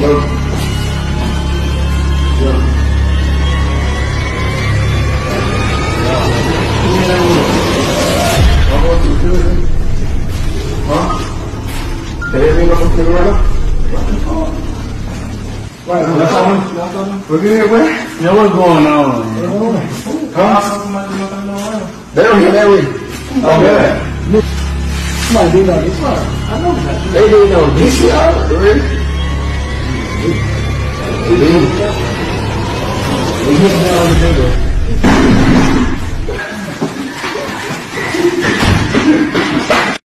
Look. Yeah, what's going on? Huh? This one. I know that. They didn't know this one, really? Hiện ra đi đây rồi.